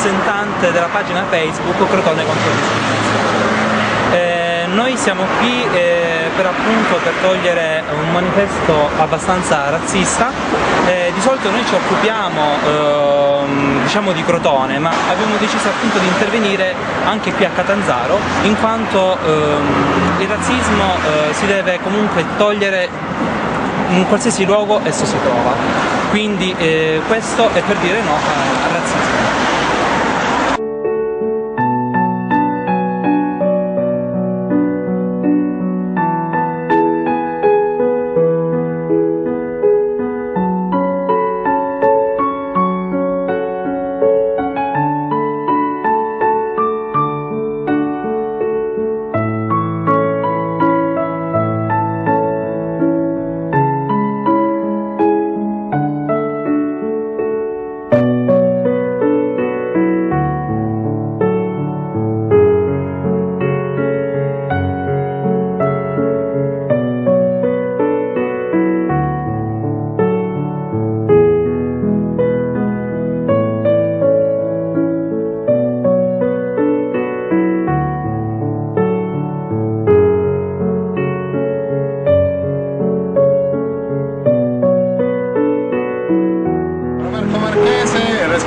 rappresentante della pagina Facebook Crotone contro discriminazione. Eh, noi siamo qui eh, per appunto per togliere un manifesto abbastanza razzista. Eh, di solito noi ci occupiamo ehm, diciamo di Crotone, ma abbiamo deciso appunto di intervenire anche qui a Catanzaro, in quanto ehm, il razzismo eh, si deve comunque togliere in qualsiasi luogo esso si trova. Quindi eh, questo è per dire no al razzismo.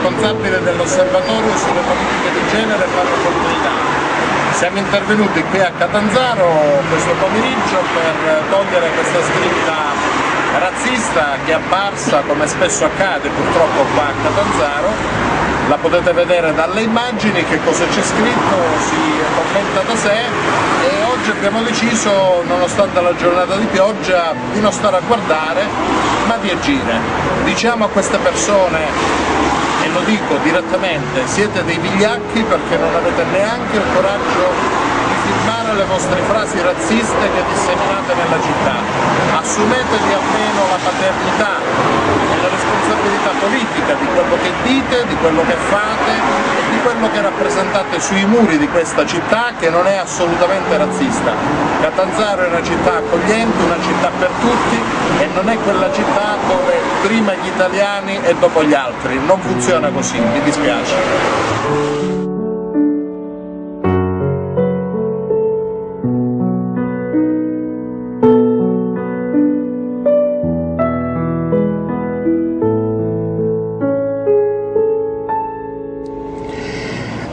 Responsabile dell'Osservatorio sulle politiche di genere e opportunità. Siamo intervenuti qui a Catanzaro questo pomeriggio per togliere questa scritta razzista che è apparsa, come spesso accade purtroppo qua a Catanzaro. La potete vedere dalle immagini che cosa c'è scritto, si commenta da sé e oggi abbiamo deciso, nonostante la giornata di pioggia, di non stare a guardare ma di agire. Diciamo a queste persone, e lo dico direttamente, siete dei vigliacchi perché non avete neanche il coraggio di firmare le vostre frasi razziste che disseminate nella città. Assumetevi almeno la paternità e la responsabilità politica di quello che dite, di quello che fate e di quello che rappresentate sui muri di questa città che non è assolutamente razzista. Catanzaro è una città accogliente, una città per tutti e non è quella prima gli italiani e dopo gli altri. Non funziona così, mi dispiace.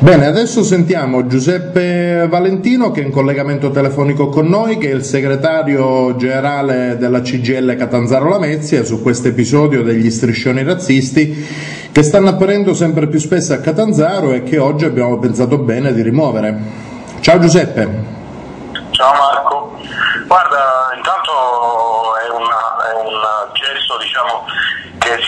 Bene, adesso sentiamo Giuseppe Valentino che è in collegamento telefonico con noi, che è il segretario generale della CGL Catanzaro Lamezia su questo episodio degli striscioni razzisti che stanno apparendo sempre più spesso a Catanzaro e che oggi abbiamo pensato bene di rimuovere. Ciao Giuseppe. Ciao Marco, guarda, intanto è, una, è un gesto diciamo,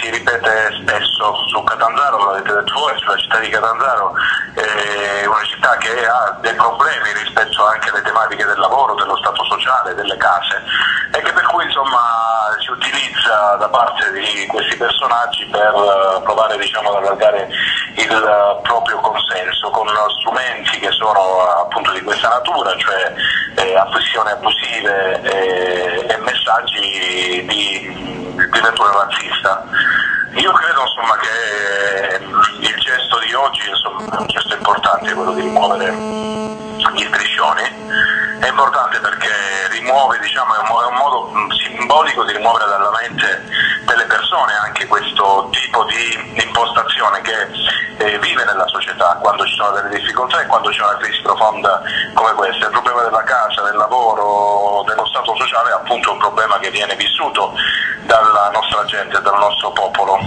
si ripete spesso su Catanzaro, lo avete detto voi, sulla città di Catanzaro, è una città che ha dei problemi rispetto anche alle tematiche del lavoro, dello stato sociale, delle case e che per cui insomma si utilizza da parte di questi personaggi per provare diciamo, ad allargare il proprio consenso con strumenti che sono appunto di questa natura, cioè eh, afflizioni abusive eh, messaggi di, di natura razzista. Io credo insomma, che il gesto di oggi insomma, è un gesto importante, quello di rimuovere gli striscioni, è importante perché rimuove, diciamo, è un modo simbolico di rimuovere dalla mente delle persone anche questo tipo di impostazione che eh, vive nella società quando ci sono delle difficoltà e quando c'è una crisi profonda come questa. Il problema della casa, del lavoro, sociale è appunto un problema che viene vissuto dalla nostra gente, dal nostro popolo.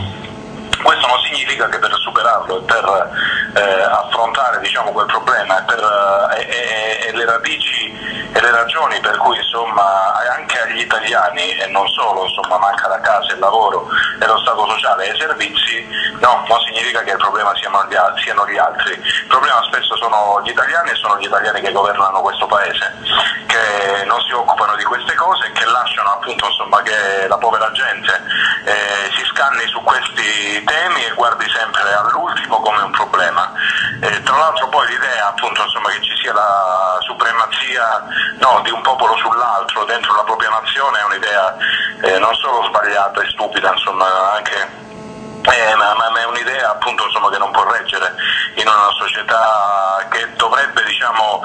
Questo non significa che per superarlo e per eh, affrontare diciamo, quel problema e, per, eh, e, e, le radici e le ragioni per cui insomma, anche agli italiani e non solo insomma, manca la casa, il lavoro e lo stato sociale e i servizi, no, non significa che il problema siano gli, altri. Il problema spesso sono gli italiani e sono gli italiani che governano questo paese, che non si occupano di queste cose e che lasciano appunto insomma, che la povera gente eh, si scanni su questi temi e guardi sempre all'ultimo come un problema. Eh, tra l'altro poi l'idea appunto insomma, che ci sia la supremazia no, di un popolo sull'altro dentro la propria nazione è un'idea eh, non solo sbagliata e stupida, insomma, anche eh, ma, ma, un'idea appunto insomma, che non può reggere in una società che dovrebbe diciamo,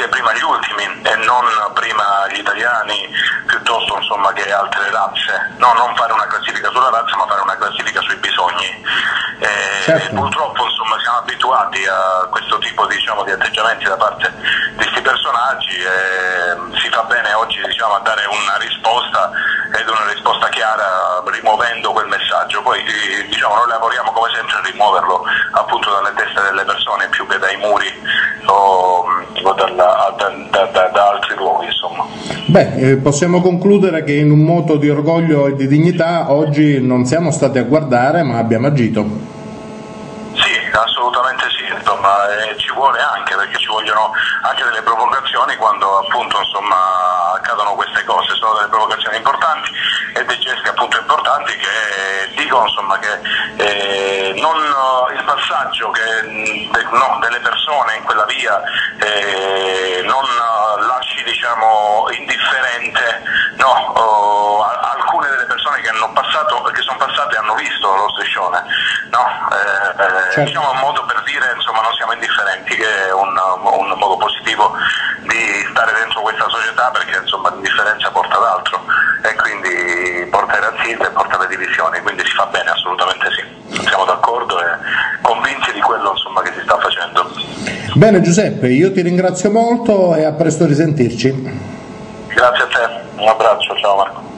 dire prima gli ultimi e non prima gli italiani piuttosto insomma, che altre razze, no, non fare una classifica sulla razza ma fare una classifica sui bisogni. Eh, certo. Purtroppo insomma, siamo abituati a questo tipo diciamo, di atteggiamenti da parte di questi personaggi e si fa bene oggi diciamo, a dare una risposta ed una risposta chiara rimuovendo quel messaggio. Poi diciamo, noi lavoriamo come sempre a rimuoverlo appunto dalle teste delle persone più che dai muri o dalla, da, da, da, da, altri luoghi. Insomma. Beh, eh, possiamo concludere che in un moto di orgoglio e di dignità oggi non siamo stati a guardare ma abbiamo agito. Sì, assolutamente sì, insomma, eh, ci vuole anche perché ci vogliono anche delle provocazioni quando appunto insomma, accadono queste cose, sono delle provocazioni importanti e dei gesti appunto importanti che dicono insomma, che eh, non, il passaggio che, de, no, delle persone in quella via eh, non lasci diciamo, indifferente no, oh, alcune delle persone che, hanno passato, che sono passate e hanno visto striscione. No? Eh, eh certo. Diciamo un modo per dire insomma non siamo indifferenti, che è un, un modo positivo di stare dentro questa società perché insomma l'indifferenza porta ad altro e quindi porta ai razzisti e porta alle divisioni, quindi si fa bene assolutamente sì, siamo d'accordo e convinti di quello insomma, che si sta facendo. Bene Giuseppe, io ti ringrazio molto e a presto risentirci. Grazie a te, un abbraccio, ciao Marco.